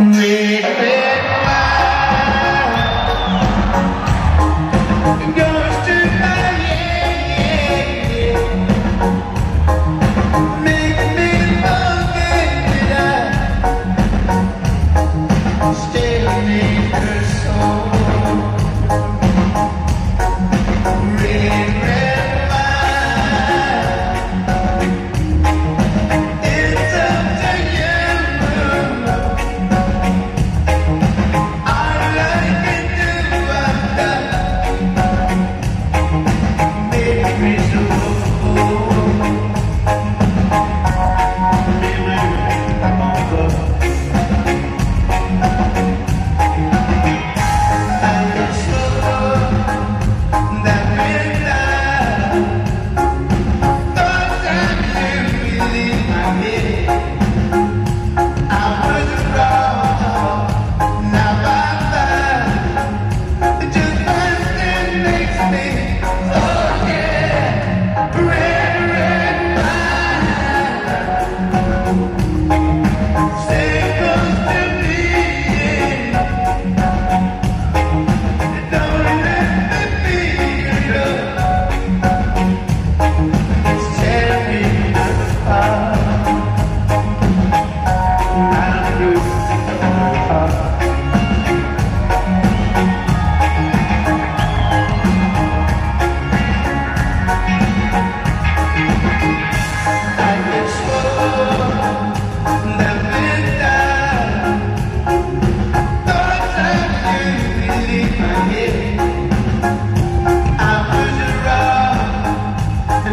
me.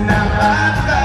now.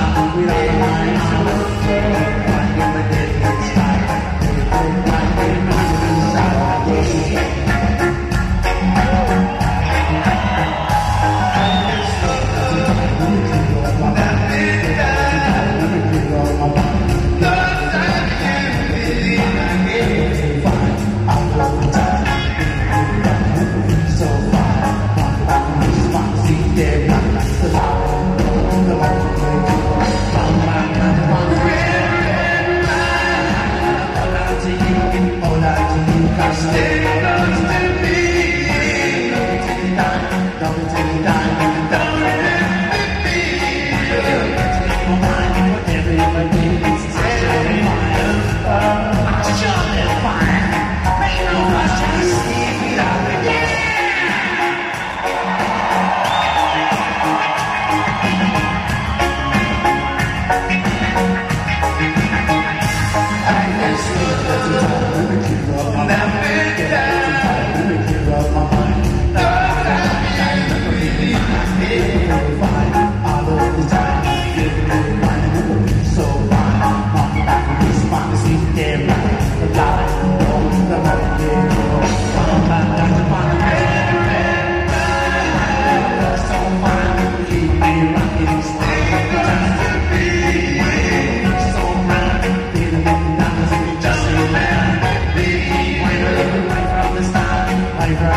Red, red,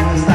times